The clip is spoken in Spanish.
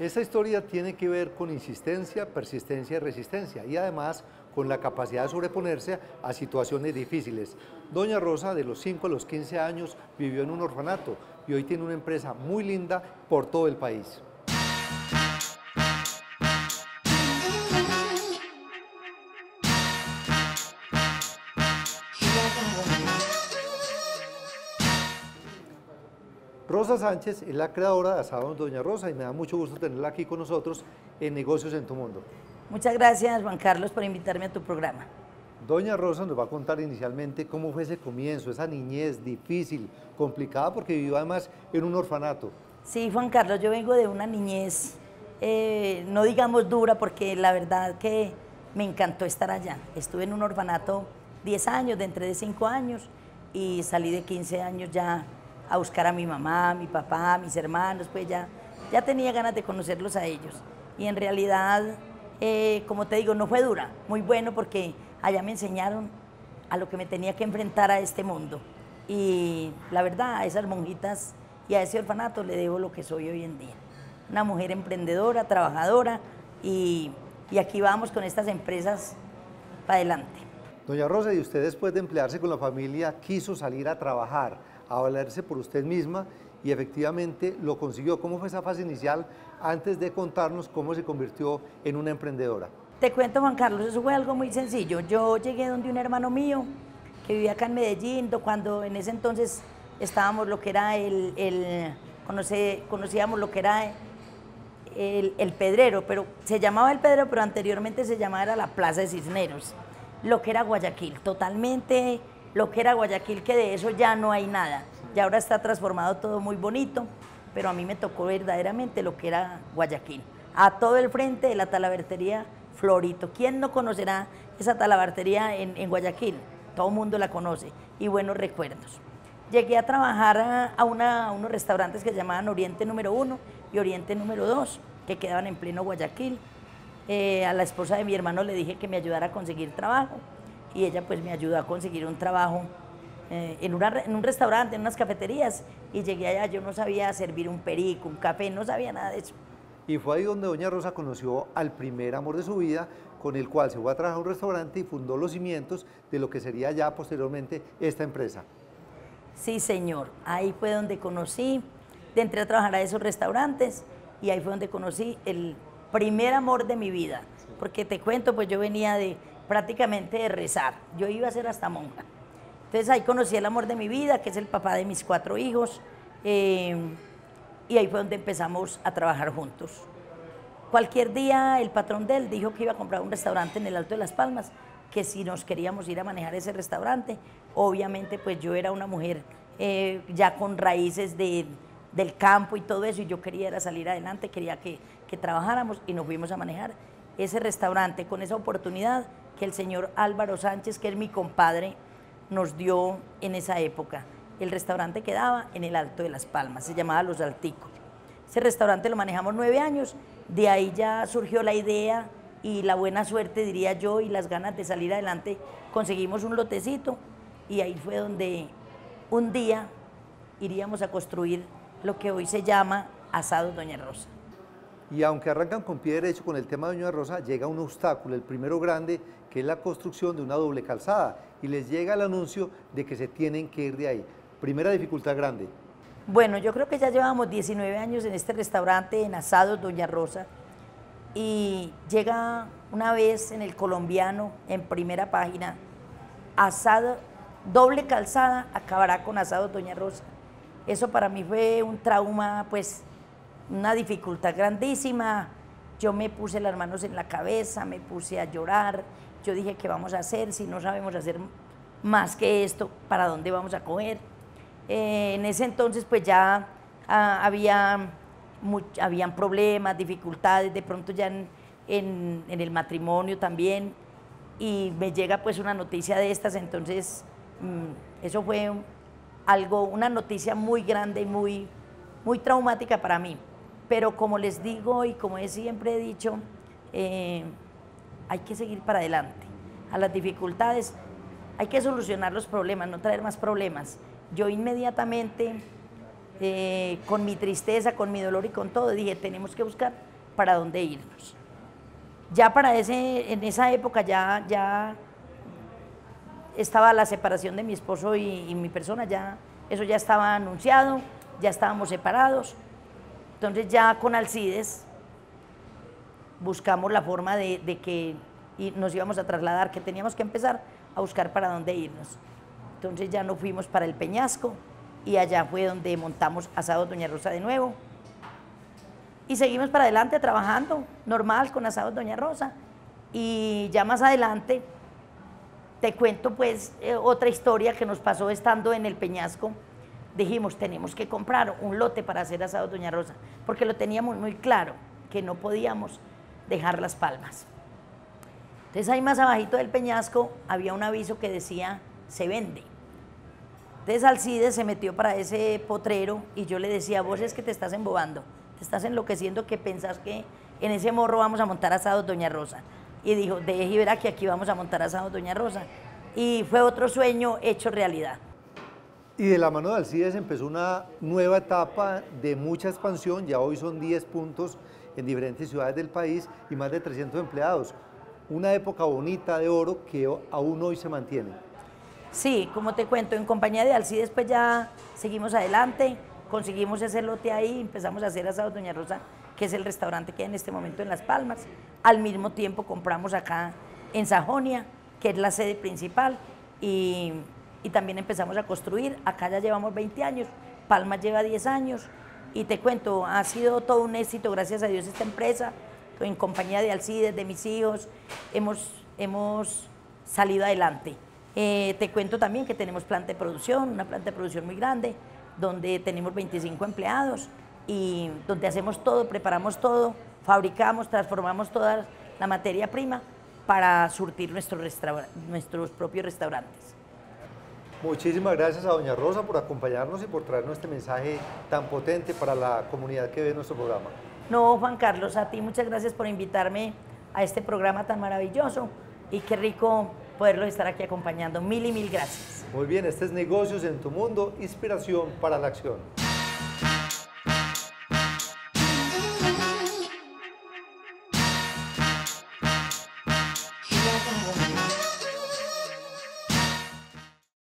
Esta historia tiene que ver con insistencia, persistencia y resistencia y además con la capacidad de sobreponerse a situaciones difíciles. Doña Rosa, de los 5 a los 15 años, vivió en un orfanato y hoy tiene una empresa muy linda por todo el país. Rosa Sánchez es la creadora de Asado Doña Rosa y me da mucho gusto tenerla aquí con nosotros en Negocios en tu Mundo. Muchas gracias, Juan Carlos, por invitarme a tu programa. Doña Rosa nos va a contar inicialmente cómo fue ese comienzo, esa niñez difícil, complicada, porque vivió además en un orfanato. Sí, Juan Carlos, yo vengo de una niñez, eh, no digamos dura, porque la verdad que me encantó estar allá. Estuve en un orfanato 10 años, de entre de 5 años, y salí de 15 años ya a buscar a mi mamá, mi papá, mis hermanos, pues ya, ya tenía ganas de conocerlos a ellos. Y en realidad, eh, como te digo, no fue dura, muy bueno porque allá me enseñaron a lo que me tenía que enfrentar a este mundo. Y la verdad, a esas monjitas y a ese orfanato le debo lo que soy hoy en día. Una mujer emprendedora, trabajadora y, y aquí vamos con estas empresas para adelante. Doña Rosa, y usted después de emplearse con la familia quiso salir a trabajar a valerse por usted misma y efectivamente lo consiguió. ¿Cómo fue esa fase inicial antes de contarnos cómo se convirtió en una emprendedora? Te cuento, Juan Carlos, eso fue algo muy sencillo. Yo llegué donde un hermano mío que vivía acá en Medellín, cuando en ese entonces estábamos lo que era el, el conocíamos lo que era el, el, Pedrero, pero se llamaba el Pedrero, pero anteriormente se llamaba era la Plaza de Cisneros, lo que era Guayaquil, totalmente lo que era Guayaquil, que de eso ya no hay nada. Y ahora está transformado todo muy bonito, pero a mí me tocó verdaderamente lo que era Guayaquil. A todo el frente de la talabartería Florito. ¿Quién no conocerá esa talabartería en, Guayaquil? Todo el mundo la conoce y buenos recuerdos. Llegué a trabajar a, unos restaurantes que llamaban Oriente número 1 y Oriente número 2, que quedaban en pleno Guayaquil. Eh, a la esposa de mi hermano le dije que me ayudara a conseguir trabajo y ella pues me ayudó a conseguir un trabajo eh, en, en, un restaurante, en unas cafeterías y llegué allá, yo no sabía servir un perico, un café, no sabía nada de eso. Y fue ahí donde doña Rosa conoció al primer amor de su vida, con el cual se fue a trabajar a un restaurante y fundó los cimientos de lo que sería ya posteriormente esta empresa. Sí, señor, ahí fue donde conocí, entré a trabajar a esos restaurantes y ahí fue donde conocí el primer amor de mi vida, porque te cuento, pues yo venía de prácticamente de rezar. Yo iba a ser hasta monja. Entonces ahí conocí el amor de mi vida, que es el papá de mis cuatro hijos, eh, y ahí fue donde empezamos a trabajar juntos. Cualquier día el patrón de él dijo que iba a comprar un restaurante en el Alto de las Palmas, que si nos queríamos ir a manejar ese restaurante, obviamente pues yo era una mujer eh, ya con raíces de, del campo y todo eso, y yo quería salir adelante, quería que, que trabajáramos y nos fuimos a manejar ese restaurante con esa oportunidad que el señor Álvaro Sánchez, que es mi compadre, nos dio en esa época. El restaurante quedaba en el Alto de las Palmas, se llamaba Los Alticos. Ese restaurante lo manejamos nueve años, de ahí ya surgió la idea y la buena suerte, diría yo, y las ganas de salir adelante. Conseguimos un lotecito y ahí fue donde un día iríamos a construir lo que hoy se llama Asado Doña Rosa. Y aunque arrancan con pie derecho con el tema de Doña Rosa, llega un obstáculo, el primero grande, que es la construcción de una doble calzada. Y les llega el anuncio de que se tienen que ir de ahí. Primera dificultad grande. Bueno, yo creo que ya llevamos 19 años en este restaurante en Asados Doña Rosa. Y llega una vez en el colombiano, en primera página, asado, doble calzada, acabará con Asados Doña Rosa. Eso para mí fue un trauma, pues, una dificultad grandísima. Yo me puse las manos en la cabeza, me puse a llorar. Yo dije, ¿qué vamos a hacer si no sabemos hacer más que esto? ¿Para dónde vamos a coger? Eh, en ese entonces, pues ya ah, había habían problemas, dificultades, de pronto ya en, el matrimonio también. Y me llega pues una noticia de estas, entonces mm, eso fue algo, una noticia muy grande y muy, muy traumática para mí. Pero como les digo y como siempre he dicho, eh, hay que seguir para adelante. A las dificultades hay que solucionar los problemas, no traer más problemas. Yo inmediatamente eh, con mi tristeza, con mi dolor y con todo, dije, tenemos que buscar para dónde irnos. Ya para ese, en esa época ya, ya estaba la separación de mi esposo y, mi persona, ya, eso ya estaba anunciado, ya estábamos separados. Entonces ya con Alcides buscamos la forma de, que nos íbamos a trasladar, que teníamos que empezar a buscar para dónde irnos. Entonces ya nos fuimos para el Peñasco y allá fue donde montamos Asado Doña Rosa de nuevo. Y seguimos para adelante trabajando normal con Asado Doña Rosa. Y ya más adelante te cuento pues eh, otra historia que nos pasó estando en el Peñasco. Dijimos, tenemos que comprar un lote para hacer Asado Doña Rosa, porque lo teníamos muy claro, que no podíamos dejar las palmas. Entonces ahí más abajito del peñasco había un aviso que decía, se vende. Entonces Alcides se metió para ese potrero y yo le decía, vos es que te estás embobando, te estás enloqueciendo que pensás que en ese morro vamos a montar asado Doña Rosa. Y dijo, deje y verá que aquí vamos a montar asado Doña Rosa. Y fue otro sueño hecho realidad. Y de la mano de Alcides empezó una nueva etapa de mucha expansión, ya hoy son 10 puntos en diferentes ciudades del país y más de 300 empleados una época bonita de oro que aún hoy se mantiene. Sí, como te cuento, en compañía de Alcides pues ya seguimos adelante, conseguimos ese lote ahí, empezamos a hacer asado Doña Rosa, que es el restaurante que hay en este momento en Las Palmas. Al mismo tiempo compramos acá en Sajonia, que es la sede principal, y, y también empezamos a construir. Acá ya llevamos 20 años, Palmas lleva 10 años, y te cuento, ha sido todo un éxito, gracias a Dios, esta empresa en compañía de Alcides, de mis hijos, hemos, hemos salido adelante. Eh, te cuento también que tenemos planta de producción, una planta de producción muy grande, donde tenemos 25 empleados y donde hacemos todo, preparamos todo, fabricamos, transformamos toda la materia prima para surtir nuestros propios restaurantes. Muchísimas gracias a Doña Rosa por acompañarnos y por traernos este mensaje tan potente para la comunidad que ve nuestro programa. No, Juan Carlos, a ti muchas gracias por invitarme a este programa tan maravilloso y qué rico poderlo estar aquí acompañando. Mil y mil gracias. Muy bien, este es Negocios en tu Mundo, inspiración para la acción.